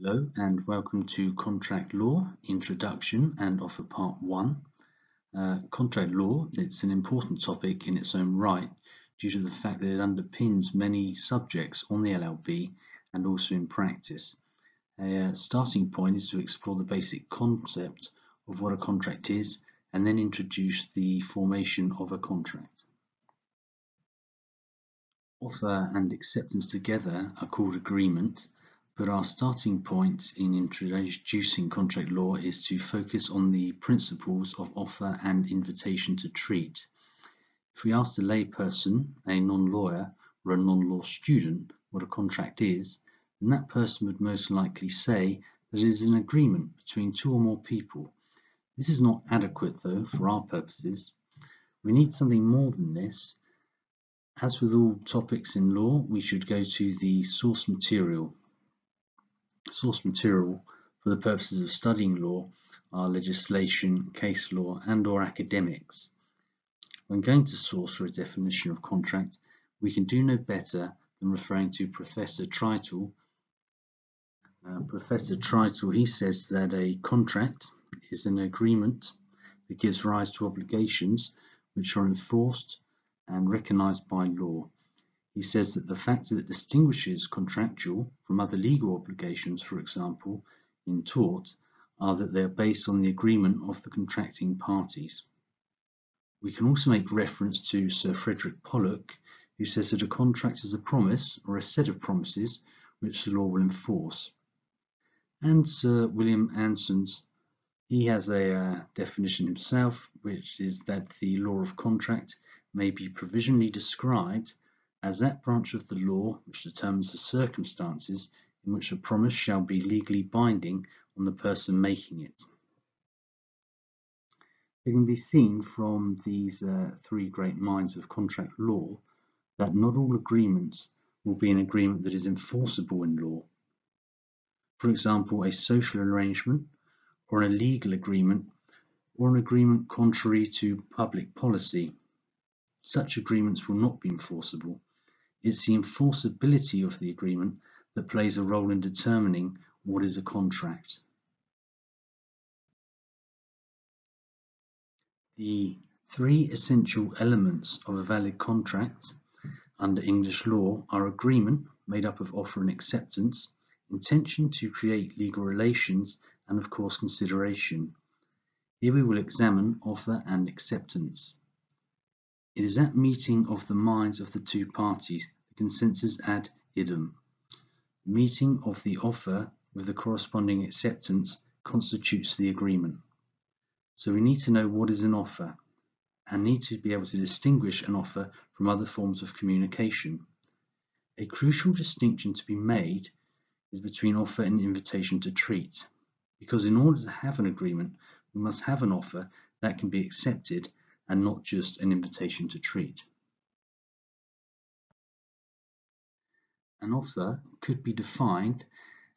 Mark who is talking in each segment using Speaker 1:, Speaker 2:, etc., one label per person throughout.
Speaker 1: Hello and welcome to Contract Law Introduction and Offer Part 1. Uh, contract law, it's an important topic in its own right due to the fact that it underpins many subjects on the LLB and also in practice. A uh, starting point is to explore the basic concept of what a contract is and then introduce the formation of a contract. Offer and acceptance together are called agreement but our starting point in introducing contract law is to focus on the principles of offer and invitation to treat. If we asked a layperson, a non-lawyer, or a non-law student what a contract is, then that person would most likely say that it is an agreement between two or more people. This is not adequate, though, for our purposes. We need something more than this. As with all topics in law, we should go to the source material Source material for the purposes of studying law are legislation, case law, and or academics. When going to source for a definition of contract, we can do no better than referring to Professor Treitel. Uh, Professor Treitel, he says that a contract is an agreement that gives rise to obligations which are enforced and recognized by law. He says that the factor that distinguishes contractual from other legal obligations, for example, in tort, are that they are based on the agreement of the contracting parties. We can also make reference to Sir Frederick Pollock, who says that a contract is a promise or a set of promises which the law will enforce. And Sir William Ansons, he has a uh, definition himself, which is that the law of contract may be provisionally described as that branch of the law which determines the circumstances in which a promise shall be legally binding on the person making it. It can be seen from these uh, three great minds of contract law that not all agreements will be an agreement that is enforceable in law. For example, a social arrangement or a legal agreement or an agreement contrary to public policy. Such agreements will not be enforceable. It's the enforceability of the agreement that plays a role in determining what is a contract. The three essential elements of a valid contract under English law are agreement, made up of offer and acceptance, intention to create legal relations, and of course consideration. Here we will examine offer and acceptance. It is that meeting of the minds of the two parties, the consensus ad idem. Meeting of the offer with the corresponding acceptance constitutes the agreement. So we need to know what is an offer and need to be able to distinguish an offer from other forms of communication. A crucial distinction to be made is between offer and invitation to treat, because in order to have an agreement, we must have an offer that can be accepted and not just an invitation to treat. An offer could be defined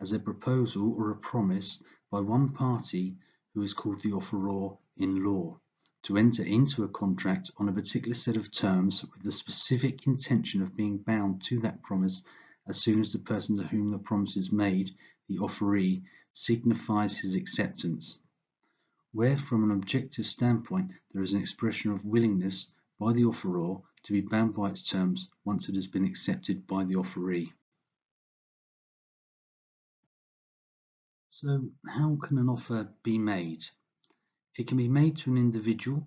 Speaker 1: as a proposal or a promise by one party who is called the offeror in law to enter into a contract on a particular set of terms with the specific intention of being bound to that promise as soon as the person to whom the promise is made, the offeree, signifies his acceptance where from an objective standpoint there is an expression of willingness by the offeror to be bound by its terms once it has been accepted by the offeree. So how can an offer be made? It can be made to an individual,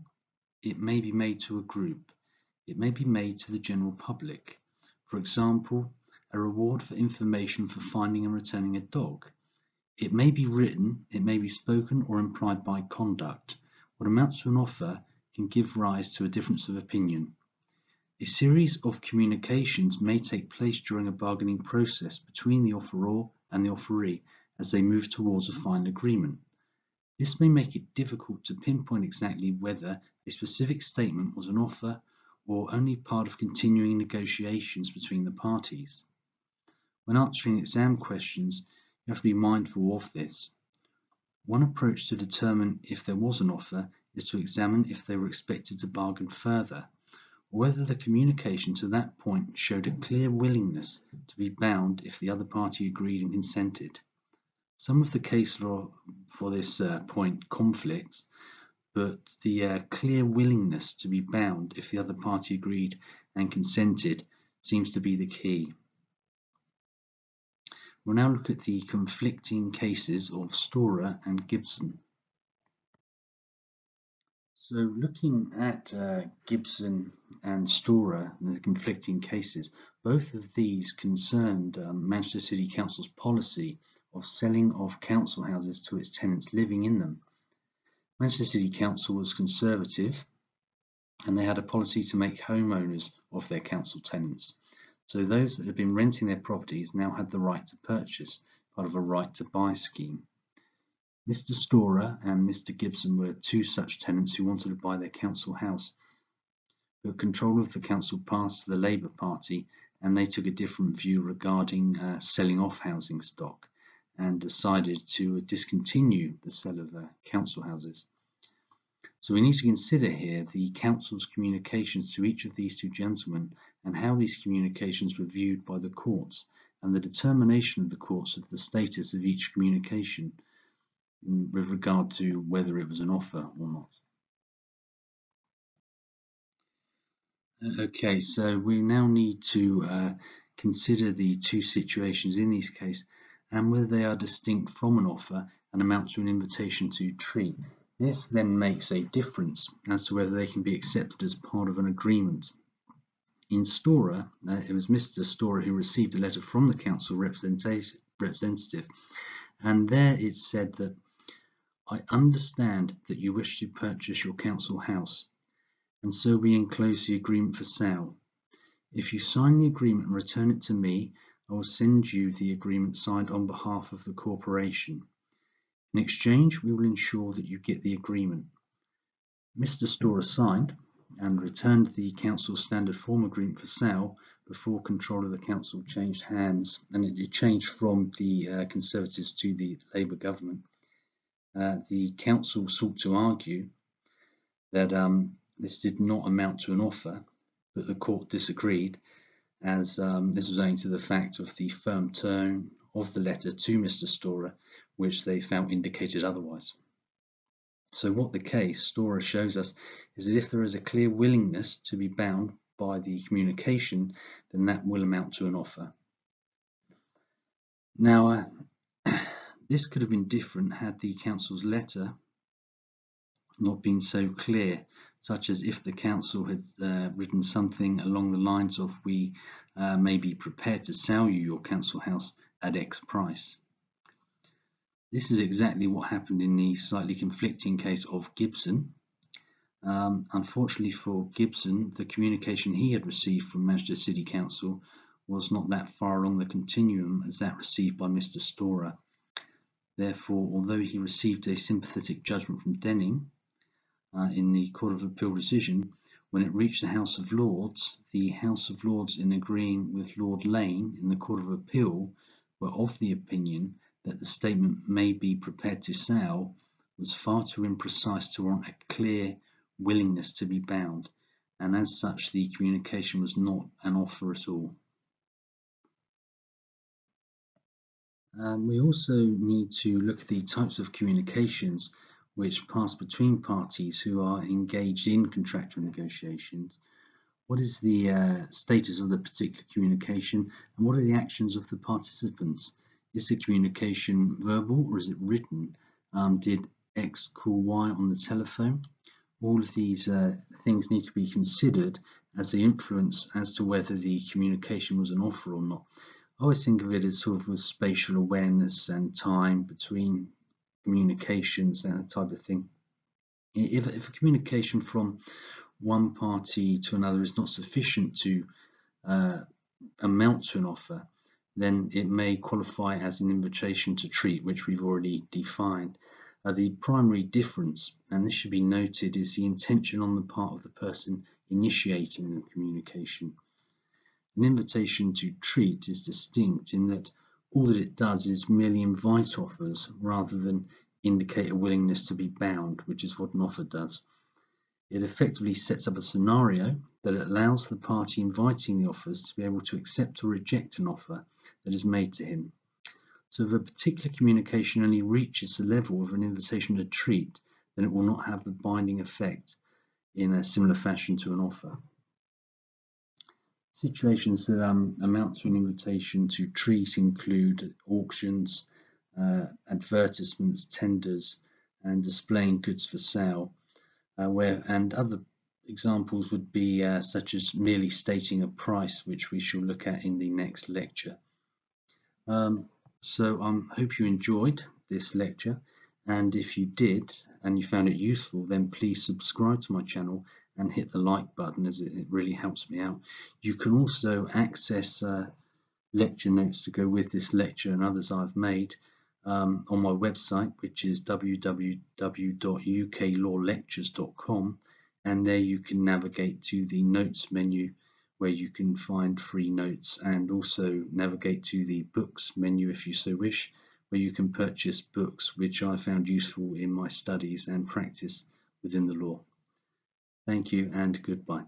Speaker 1: it may be made to a group, it may be made to the general public. For example, a reward for information for finding and returning a dog it may be written, it may be spoken or implied by conduct. What amounts to an offer can give rise to a difference of opinion. A series of communications may take place during a bargaining process between the offeror and the offeree as they move towards a final agreement. This may make it difficult to pinpoint exactly whether a specific statement was an offer or only part of continuing negotiations between the parties. When answering exam questions, have to be mindful of this. One approach to determine if there was an offer is to examine if they were expected to bargain further, or whether the communication to that point showed a clear willingness to be bound if the other party agreed and consented. Some of the case law for this uh, point conflicts, but the uh, clear willingness to be bound if the other party agreed and consented seems to be the key. We'll now look at the conflicting cases of Storer and Gibson. So looking at uh, Gibson and Storer and the conflicting cases, both of these concerned um, Manchester City Council's policy of selling off council houses to its tenants living in them. Manchester City Council was conservative and they had a policy to make homeowners of their council tenants. So those that had been renting their properties now had the right to purchase, part of a right to buy scheme. Mr. Storer and Mr. Gibson were two such tenants who wanted to buy their council house. But control of the council passed to the Labour Party and they took a different view regarding uh, selling off housing stock and decided to discontinue the sale of uh, council houses. So we need to consider here the council's communications to each of these two gentlemen and how these communications were viewed by the courts and the determination of the courts of the status of each communication with regard to whether it was an offer or not. Okay, so we now need to uh, consider the two situations in this case and whether they are distinct from an offer and amount to an invitation to treat. This then makes a difference as to whether they can be accepted as part of an agreement. In Storer, uh, it was Mr. Storer who received a letter from the council representative, and there it said that I understand that you wish to purchase your council house, and so we enclose the agreement for sale. If you sign the agreement and return it to me, I will send you the agreement signed on behalf of the corporation. In exchange, we will ensure that you get the agreement. Mr. Storer signed and returned the council standard form agreement for sale before control of the council changed hands and it, changed from the uh, Conservatives to the Labour government. Uh, the council sought to argue that um, this did not amount to an offer, but the court disagreed as um, this was owing to the fact of the firm tone of the letter to Mr. Storer, which they felt indicated otherwise. So what the case Storer shows us is that if there is a clear willingness to be bound by the communication, then that will amount to an offer. Now, uh, this could have been different had the council's letter not been so clear such as if the council had uh, written something along the lines of we uh, may be prepared to sell you your council house at X price. This is exactly what happened in the slightly conflicting case of Gibson. Um, unfortunately for Gibson, the communication he had received from Manchester City Council was not that far along the continuum as that received by Mr. Storer. Therefore, although he received a sympathetic judgment from Denning, uh, in the Court of Appeal decision, when it reached the House of Lords, the House of Lords, in agreeing with Lord Lane in the Court of Appeal, were of the opinion that the statement may be prepared to sell was far too imprecise to warrant a clear willingness to be bound, and as such the communication was not an offer at all. Um, we also need to look at the types of communications which pass between parties who are engaged in contractual negotiations. What is the uh, status of the particular communication and what are the actions of the participants? Is the communication verbal or is it written? Um, did X call Y on the telephone? All of these uh, things need to be considered as they influence as to whether the communication was an offer or not. I always think of it as sort of a spatial awareness and time between communications and that type of thing. If, if a communication from one party to another is not sufficient to uh, amount to an offer, then it may qualify as an invitation to treat, which we've already defined. Uh, the primary difference, and this should be noted, is the intention on the part of the person initiating the communication. An invitation to treat is distinct in that all that it does is merely invite offers rather than indicate a willingness to be bound, which is what an offer does. It effectively sets up a scenario that allows the party inviting the offers to be able to accept or reject an offer that is made to him. So if a particular communication only reaches the level of an invitation to treat, then it will not have the binding effect in a similar fashion to an offer. Situations that um, amount to an invitation to treat include auctions, uh, advertisements, tenders, and displaying goods for sale, uh, where and other examples would be uh, such as merely stating a price, which we shall look at in the next lecture. Um, so I um, hope you enjoyed this lecture and if you did and you found it useful then please subscribe to my channel and hit the like button as it, it really helps me out. You can also access uh, lecture notes to go with this lecture and others I've made um, on my website which is www.uklawlectures.com and there you can navigate to the notes menu where you can find free notes and also navigate to the books menu if you so wish where you can purchase books which I found useful in my studies and practice within the law. Thank you and goodbye.